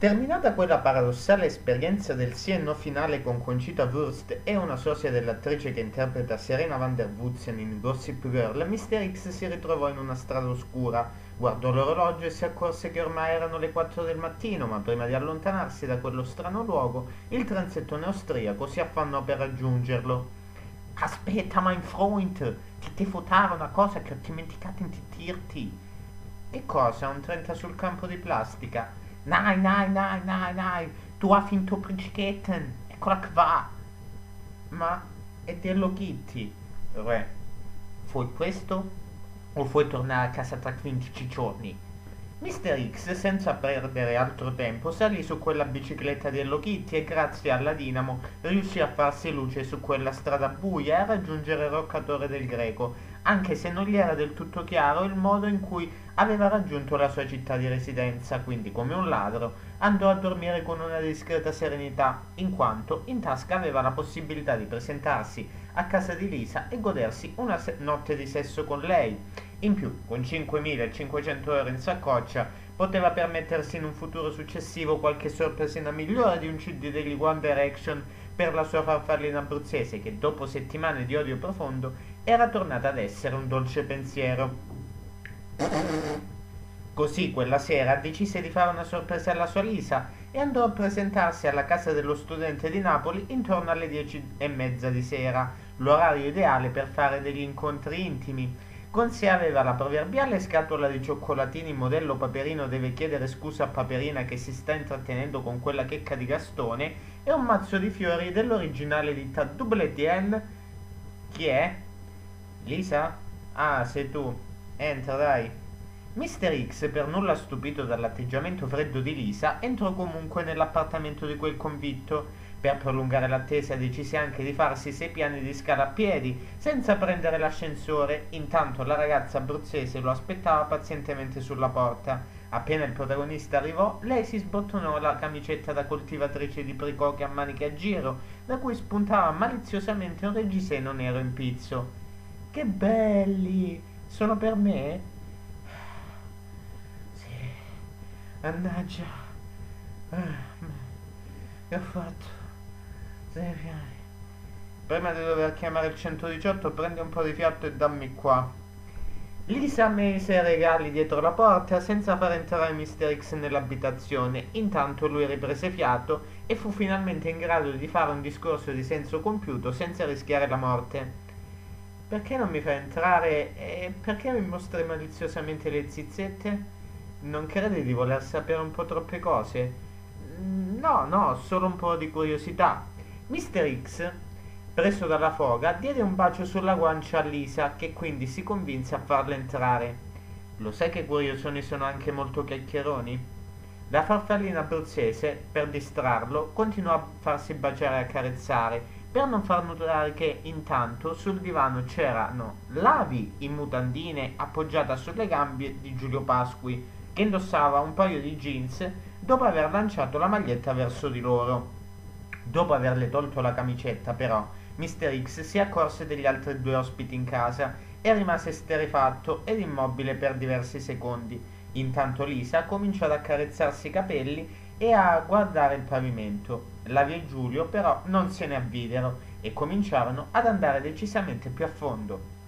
Terminata quella paradossale esperienza del sì e no finale con Concita Wurst e una sosia dell'attrice che interpreta Serena van der Woodsen in Gossip Girl, Mr. X si ritrovò in una strada oscura, guardò l'orologio e si accorse che ormai erano le 4 del mattino, ma prima di allontanarsi da quello strano luogo, il transettone austriaco si affannò per raggiungerlo. Aspetta, mein Freund, ti devo dare una cosa che ho dimenticato di dirti. Che cosa? Un 30 sul campo di plastica? Nein, nein, nein, nein, nein, du hast finto Princichetten, eccola qua. Ma è dello Kitty, re. Vuoi questo? O vuoi tornare a casa tra 15 giorni? Mr. X, senza perdere altro tempo, salì su quella bicicletta di Hello Kitty e grazie alla dinamo riuscì a farsi luce su quella strada buia e a raggiungere roccatore del Greco, anche se non gli era del tutto chiaro il modo in cui aveva raggiunto la sua città di residenza, quindi come un ladro andò a dormire con una discreta serenità, in quanto in tasca aveva la possibilità di presentarsi a casa di Lisa e godersi una notte di sesso con lei. In più, con 5.500 euro in saccoccia, poteva permettersi in un futuro successivo qualche sorpresina migliore di un CD degli One Direction per la sua farfallina abruzzese che dopo settimane di odio profondo era tornata ad essere un dolce pensiero. Così quella sera decise di fare una sorpresa alla sua Lisa e andò a presentarsi alla casa dello studente di Napoli intorno alle dieci e mezza di sera, l'orario ideale per fare degli incontri intimi. Con sé aveva la proverbiale scatola di cioccolatini modello Paperino deve chiedere scusa a Paperina che si sta intrattenendo con quella checca di Gastone e un mazzo di fiori dell'originale ditta Double. Chi è? Lisa? Ah, sei tu. Entra, dai. Mr. X, per nulla stupito dall'atteggiamento freddo di Lisa, entrò comunque nell'appartamento di quel convitto. Per prolungare l'attesa decise anche di farsi sei piani di scala a piedi, senza prendere l'ascensore, intanto la ragazza abruzzese lo aspettava pazientemente sulla porta. Appena il protagonista arrivò, lei si sbottonò la camicetta da coltivatrice di pricoche a maniche a giro, da cui spuntava maliziosamente un reggiseno nero in pizzo. Che belli! Sono per me? Sì. Mannaggia. Ah, che ho fatto? Piani. Prima di dover chiamare il 118 prendi un po' di fiato e dammi qua. Lisa mise i regali dietro la porta senza far entrare Mr. X nell'abitazione. Intanto lui riprese fiato e fu finalmente in grado di fare un discorso di senso compiuto senza rischiare la morte. Perché non mi fa entrare e perché mi mostri maliziosamente le zizzette? Non credi di voler sapere un po' troppe cose? No, no, solo un po' di curiosità. Mr. X, preso dalla foga, diede un bacio sulla guancia a Lisa, che quindi si convinse a farla entrare. Lo sai che curiosoni sono anche molto chiacchieroni? La farfallina abruzzese, per distrarlo, continuò a farsi baciare e accarezzare, per non far notare che intanto sul divano c'erano Lavi in mutandine appoggiata sulle gambe di Giulio Pasqui, che indossava un paio di jeans dopo aver lanciato la maglietta verso di loro. Dopo averle tolto la camicetta, però, Mr. X si accorse degli altri due ospiti in casa e rimase sterefatto ed immobile per diversi secondi. Intanto Lisa cominciò ad accarezzarsi i capelli e a guardare il pavimento. Lavi e Giulio però non se ne avvidero e cominciarono ad andare decisamente più a fondo.